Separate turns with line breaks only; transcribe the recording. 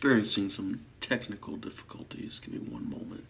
experiencing some technical difficulties. Give me one moment.